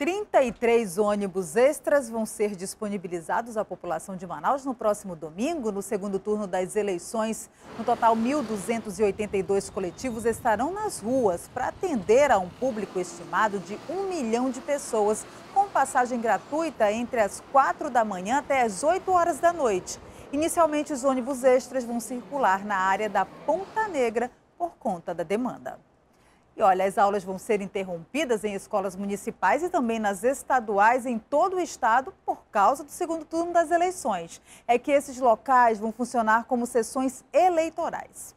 33 ônibus extras vão ser disponibilizados à população de Manaus no próximo domingo, no segundo turno das eleições. No total, 1.282 coletivos estarão nas ruas para atender a um público estimado de um milhão de pessoas, com passagem gratuita entre as 4 da manhã até as 8 horas da noite. Inicialmente, os ônibus extras vão circular na área da Ponta Negra por conta da demanda. E olha, as aulas vão ser interrompidas em escolas municipais e também nas estaduais em todo o estado por causa do segundo turno das eleições. É que esses locais vão funcionar como sessões eleitorais.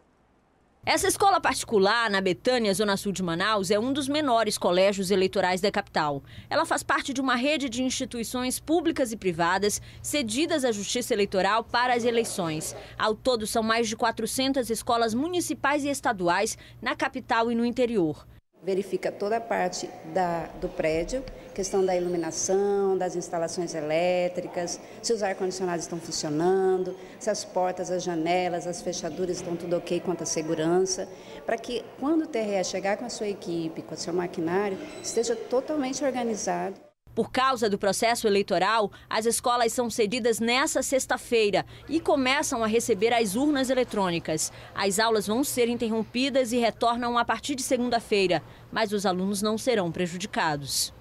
Essa escola particular, na Betânia, Zona Sul de Manaus, é um dos menores colégios eleitorais da capital. Ela faz parte de uma rede de instituições públicas e privadas cedidas à Justiça Eleitoral para as eleições. Ao todo, são mais de 400 escolas municipais e estaduais na capital e no interior verifica toda a parte da, do prédio, questão da iluminação, das instalações elétricas, se os ar-condicionados estão funcionando, se as portas, as janelas, as fechaduras estão tudo ok quanto à segurança, para que quando o TRE chegar com a sua equipe, com o seu maquinário, esteja totalmente organizado. Por causa do processo eleitoral, as escolas são cedidas nesta sexta-feira e começam a receber as urnas eletrônicas. As aulas vão ser interrompidas e retornam a partir de segunda-feira, mas os alunos não serão prejudicados.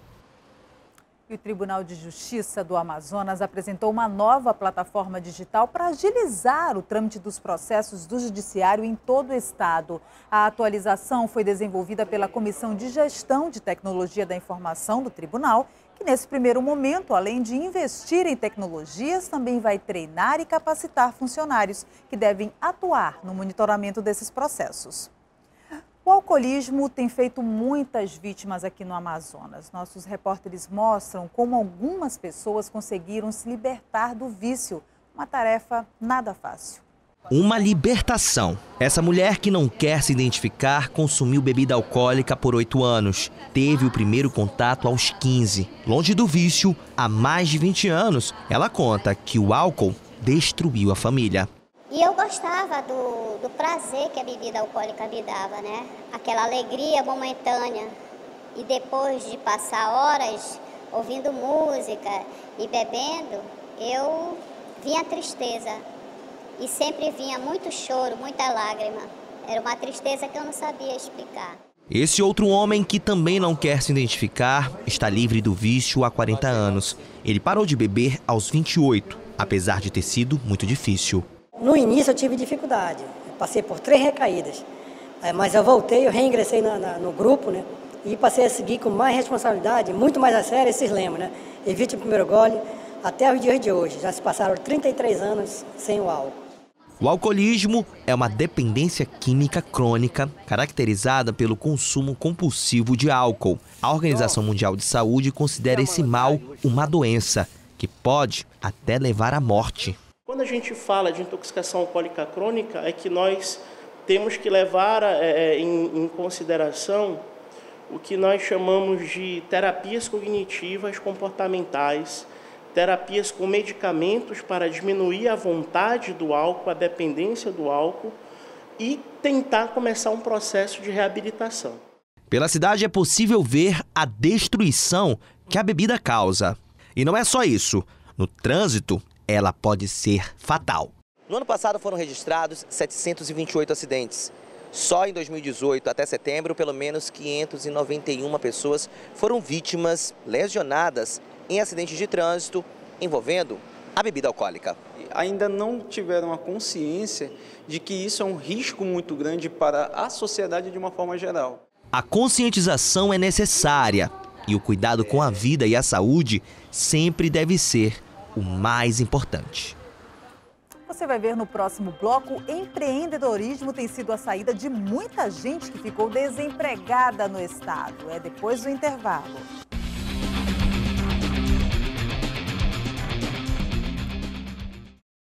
O Tribunal de Justiça do Amazonas apresentou uma nova plataforma digital para agilizar o trâmite dos processos do Judiciário em todo o estado. A atualização foi desenvolvida pela Comissão de Gestão de Tecnologia da Informação do Tribunal que nesse primeiro momento, além de investir em tecnologias, também vai treinar e capacitar funcionários que devem atuar no monitoramento desses processos. O alcoolismo tem feito muitas vítimas aqui no Amazonas. Nossos repórteres mostram como algumas pessoas conseguiram se libertar do vício, uma tarefa nada fácil. Uma libertação. Essa mulher que não quer se identificar consumiu bebida alcoólica por oito anos. Teve o primeiro contato aos 15. Longe do vício, há mais de 20 anos, ela conta que o álcool destruiu a família. E eu gostava do, do prazer que a bebida alcoólica me dava, né? Aquela alegria momentânea. E depois de passar horas ouvindo música e bebendo, eu vinha a tristeza e sempre vinha muito choro, muita lágrima. Era uma tristeza que eu não sabia explicar. Esse outro homem que também não quer se identificar está livre do vício há 40 anos. Ele parou de beber aos 28, apesar de ter sido muito difícil. No início eu tive dificuldade, eu passei por três recaídas, é, mas eu voltei, eu reingressei na, na, no grupo, né? E passei a seguir com mais responsabilidade, muito mais a sério esses lembram, né? Evite o primeiro gole, até os dias de hoje. Já se passaram 33 anos sem o álcool. O alcoolismo é uma dependência química crônica caracterizada pelo consumo compulsivo de álcool. A Organização Mundial de Saúde considera esse mal uma doença que pode até levar à morte. Quando a gente fala de intoxicação alcoólica crônica, é que nós temos que levar é, é em, em consideração o que nós chamamos de terapias cognitivas comportamentais terapias com medicamentos para diminuir a vontade do álcool, a dependência do álcool e tentar começar um processo de reabilitação. Pela cidade é possível ver a destruição que a bebida causa. E não é só isso. No trânsito, ela pode ser fatal. No ano passado foram registrados 728 acidentes. Só em 2018 até setembro, pelo menos 591 pessoas foram vítimas lesionadas em acidentes de trânsito envolvendo a bebida alcoólica. Ainda não tiveram a consciência de que isso é um risco muito grande para a sociedade de uma forma geral. A conscientização é necessária e o cuidado com a vida e a saúde sempre deve ser o mais importante. Você vai ver no próximo bloco, empreendedorismo tem sido a saída de muita gente que ficou desempregada no estado. É depois do intervalo.